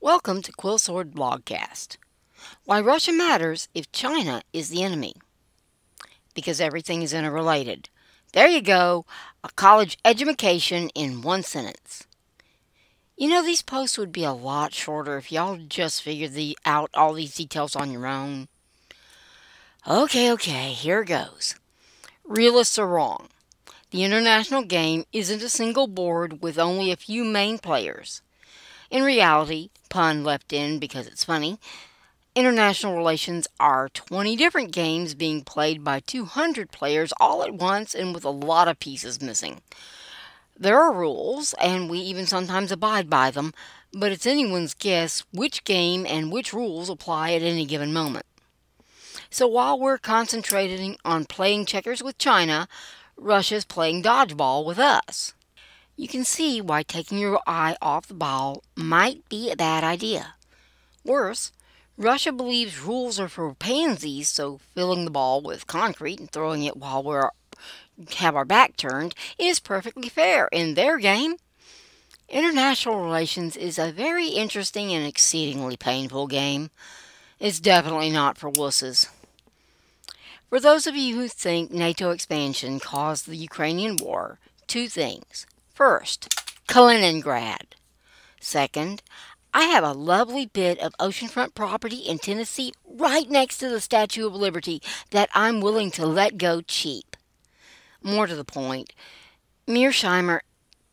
Welcome to Quillsword Blogcast. Why Russia matters if China is the enemy. Because everything is interrelated. There you go, a college education in one sentence. You know, these posts would be a lot shorter if y'all just figured the, out all these details on your own. Okay, okay, here goes. Realists are wrong. The international game isn't a single board with only a few main players. In reality, pun left in because it's funny, international relations are 20 different games being played by 200 players all at once and with a lot of pieces missing. There are rules, and we even sometimes abide by them, but it's anyone's guess which game and which rules apply at any given moment. So while we're concentrating on playing checkers with China, Russia's playing dodgeball with us you can see why taking your eye off the ball might be a bad idea. Worse, Russia believes rules are for pansies, so filling the ball with concrete and throwing it while we have our back turned is perfectly fair in their game. International relations is a very interesting and exceedingly painful game. It's definitely not for wusses. For those of you who think NATO expansion caused the Ukrainian war, two things. First, Kaliningrad. Second, I have a lovely bit of oceanfront property in Tennessee right next to the Statue of Liberty that I'm willing to let go cheap. More to the point, Mearsheimer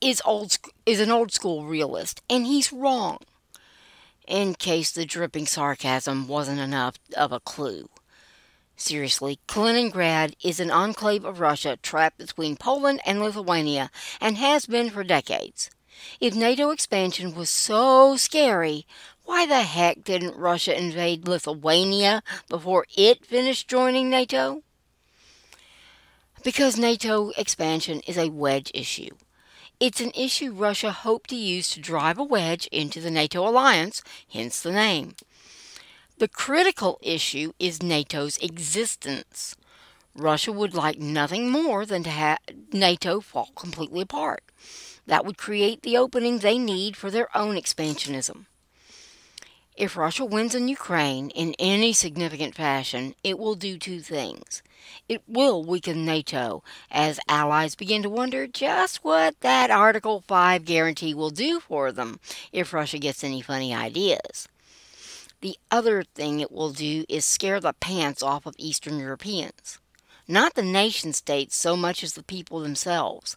is old is an old school realist, and he's wrong. In case the dripping sarcasm wasn't enough of a clue. Seriously, Kaliningrad is an enclave of Russia trapped between Poland and Lithuania and has been for decades. If NATO expansion was so scary, why the heck didn't Russia invade Lithuania before it finished joining NATO? Because NATO expansion is a wedge issue. It's an issue Russia hoped to use to drive a wedge into the NATO alliance, hence the name. The critical issue is NATO's existence. Russia would like nothing more than to have NATO fall completely apart. That would create the opening they need for their own expansionism. If Russia wins in Ukraine in any significant fashion, it will do two things. It will weaken NATO, as allies begin to wonder just what that Article 5 guarantee will do for them if Russia gets any funny ideas. The other thing it will do is scare the pants off of Eastern Europeans. Not the nation states so much as the people themselves.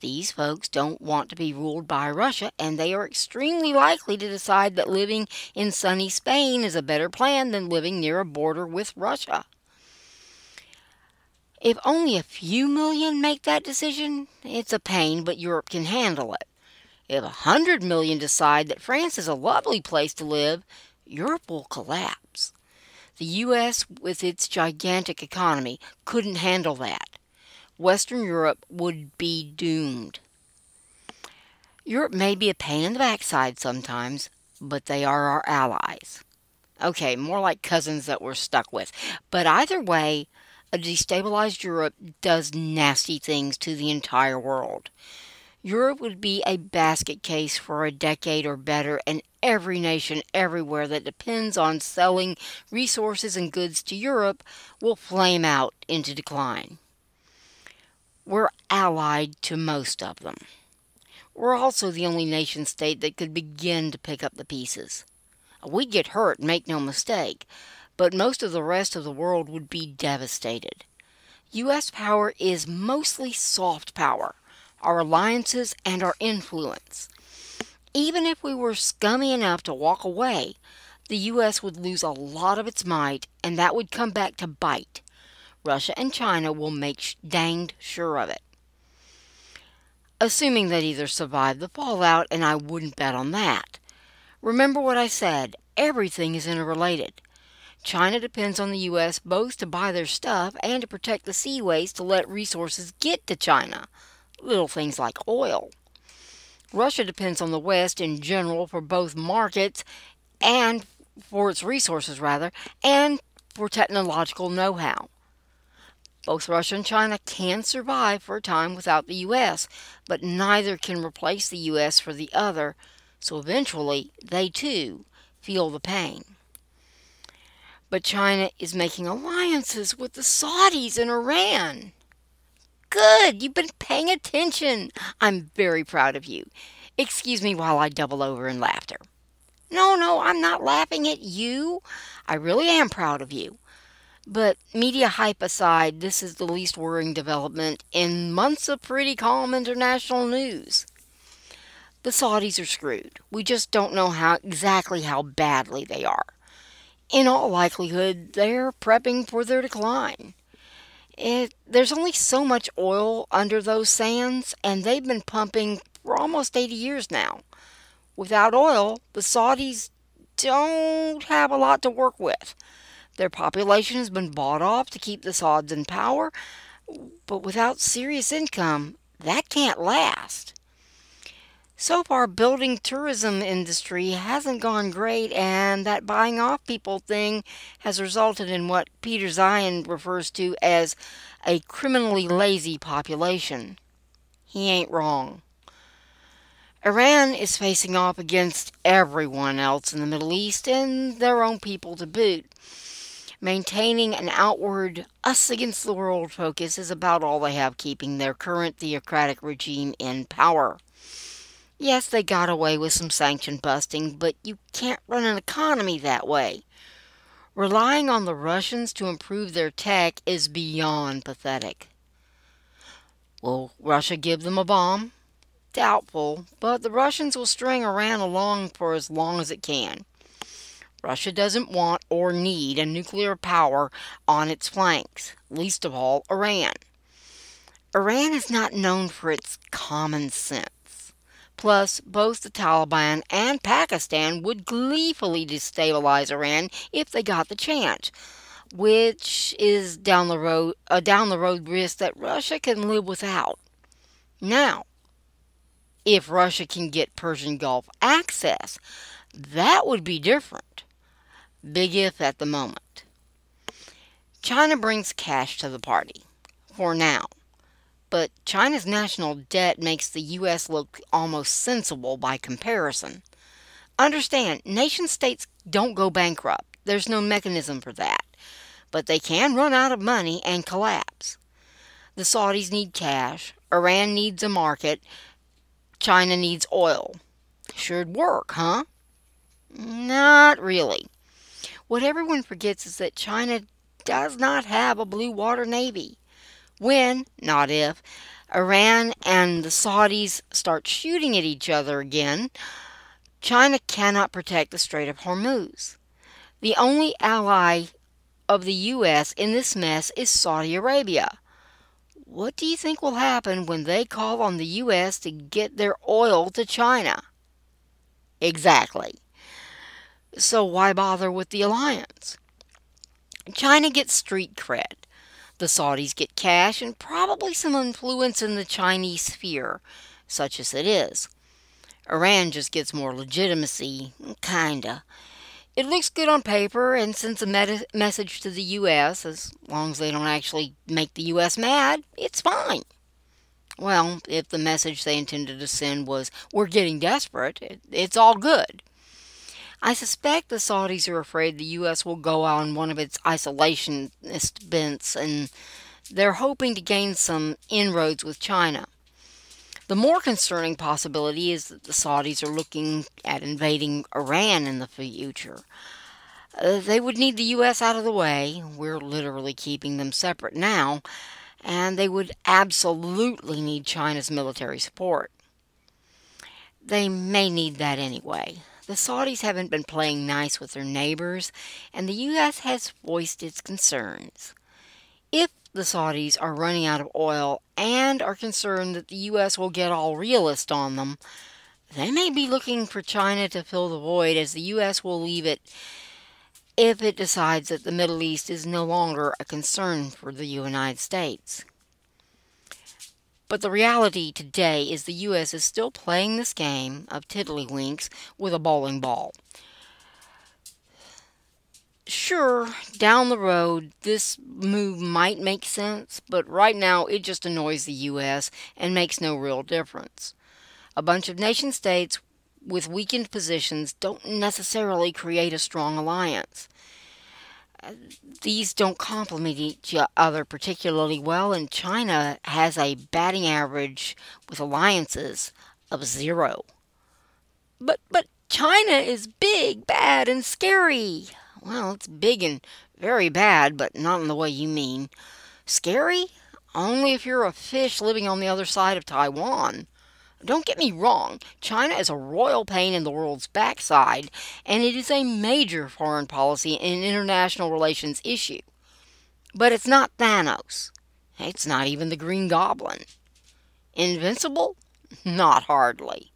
These folks don't want to be ruled by Russia, and they are extremely likely to decide that living in sunny Spain is a better plan than living near a border with Russia. If only a few million make that decision, it's a pain, but Europe can handle it. If a hundred million decide that France is a lovely place to live, Europe will collapse. The U.S., with its gigantic economy, couldn't handle that. Western Europe would be doomed. Europe may be a pain in the backside sometimes, but they are our allies. Okay, more like cousins that we're stuck with. But either way, a destabilized Europe does nasty things to the entire world. Europe would be a basket case for a decade or better, and every nation everywhere that depends on selling resources and goods to Europe will flame out into decline. We're allied to most of them. We're also the only nation state that could begin to pick up the pieces. We'd get hurt, make no mistake, but most of the rest of the world would be devastated. U.S. power is mostly soft power our alliances, and our influence. Even if we were scummy enough to walk away, the U.S. would lose a lot of its might, and that would come back to bite. Russia and China will make danged sure of it. Assuming that either survive the fallout, and I wouldn't bet on that. Remember what I said everything is interrelated. China depends on the U.S. both to buy their stuff and to protect the seaways to let resources get to China little things like oil. Russia depends on the West in general for both markets and for its resources, rather, and for technological know how. Both Russia and China can survive for a time without the U.S., but neither can replace the U.S. for the other, so eventually they too feel the pain. But China is making alliances with the Saudis and Iran. Good, you've been paying attention. I'm very proud of you. Excuse me while I double over in laughter. No, no, I'm not laughing at you. I really am proud of you. But media hype aside, this is the least worrying development in months of pretty calm international news. The Saudis are screwed. We just don't know how exactly how badly they are. In all likelihood, they're prepping for their decline. It, there's only so much oil under those sands, and they've been pumping for almost 80 years now. Without oil, the Saudis don't have a lot to work with. Their population has been bought off to keep the Sauds in power, but without serious income, that can't last. So far, building tourism industry hasn't gone great, and that buying off people thing has resulted in what Peter Zeihan refers to as a criminally lazy population. He ain't wrong. Iran is facing off against everyone else in the Middle East and their own people to boot. Maintaining an outward us against the world focus is about all they have keeping their current theocratic regime in power. Yes, they got away with some sanction busting, but you can't run an economy that way. Relying on the Russians to improve their tech is beyond pathetic. Will Russia give them a bomb? Doubtful, but the Russians will string Iran along for as long as it can. Russia doesn't want or need a nuclear power on its flanks, least of all Iran. Iran is not known for its common sense. Plus, both the Taliban and Pakistan would gleefully destabilize Iran if they got the chance, which is down the road a down the road risk that Russia can live without. Now, if Russia can get Persian Gulf access, that would be different. Big if at the moment. China brings cash to the party. For now but China's national debt makes the U.S. look almost sensible by comparison. Understand, nation states don't go bankrupt. There's no mechanism for that. But they can run out of money and collapse. The Saudis need cash, Iran needs a market, China needs oil. Should work, huh? Not really. What everyone forgets is that China does not have a blue water navy. When, not if, Iran and the Saudis start shooting at each other again, China cannot protect the Strait of Hormuz. The only ally of the U.S. in this mess is Saudi Arabia. What do you think will happen when they call on the U.S. to get their oil to China? Exactly. So why bother with the alliance? China gets street cred. The Saudis get cash and probably some influence in the Chinese sphere, such as it is. Iran just gets more legitimacy, kinda. It looks good on paper and sends a message to the U.S. As long as they don't actually make the U.S. mad, it's fine. Well, if the message they intended to send was, we're getting desperate, it, it's all good. I suspect the Saudis are afraid the U.S. will go on one of its isolationist bents, and they're hoping to gain some inroads with China. The more concerning possibility is that the Saudis are looking at invading Iran in the future. Uh, they would need the U.S. out of the way. We're literally keeping them separate now, and they would absolutely need China's military support. They may need that anyway. The Saudis haven't been playing nice with their neighbors, and the U.S. has voiced its concerns. If the Saudis are running out of oil and are concerned that the U.S. will get all realist on them, they may be looking for China to fill the void as the U.S. will leave it if it decides that the Middle East is no longer a concern for the United States. But the reality today is the U.S. is still playing this game of tiddlywinks with a bowling ball. Sure, down the road, this move might make sense, but right now it just annoys the U.S. and makes no real difference. A bunch of nation states with weakened positions don't necessarily create a strong alliance. These don't complement each other particularly well, and China has a batting average with alliances of zero. But but China is big, bad, and scary. Well, it's big and very bad, but not in the way you mean. Scary? Only if you're a fish living on the other side of Taiwan. Don't get me wrong, China is a royal pain in the world's backside, and it is a major foreign policy and international relations issue. But it's not Thanos. It's not even the Green Goblin. Invincible? Not hardly.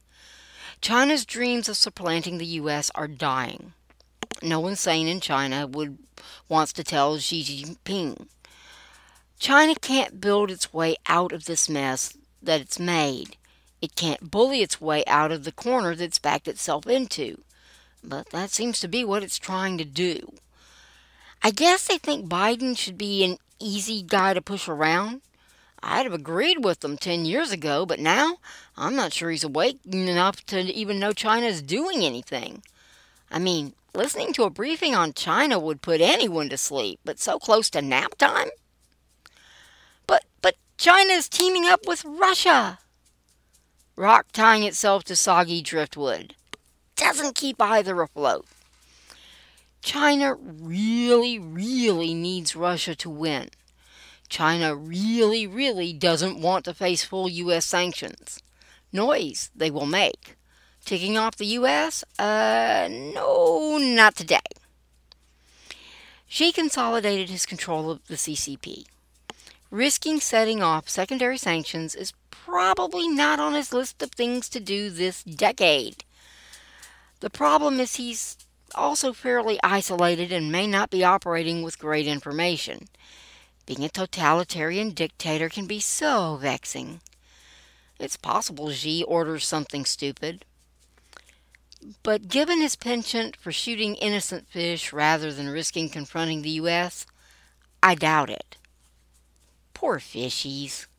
China's dreams of supplanting the US are dying. No one sane in China would wants to tell Xi Jinping. China can't build its way out of this mess that it's made. It can't bully its way out of the corner that's backed itself into. But that seems to be what it's trying to do. I guess they think Biden should be an easy guy to push around. I'd have agreed with them 10 years ago, but now I'm not sure he's awake enough to even know China's doing anything. I mean, listening to a briefing on China would put anyone to sleep, but so close to nap time? But but China's teaming up with Russia rock tying itself to soggy driftwood. Doesn't keep either afloat. China really, really needs Russia to win. China really, really doesn't want to face full U.S. sanctions. Noise they will make. Ticking off the U.S.? Uh, no, not today. Xi consolidated his control of the CCP. Risking setting off secondary sanctions is probably not on his list of things to do this decade. The problem is he's also fairly isolated and may not be operating with great information. Being a totalitarian dictator can be so vexing. It's possible Xi orders something stupid. But given his penchant for shooting innocent fish rather than risking confronting the U.S., I doubt it. Poor fishies.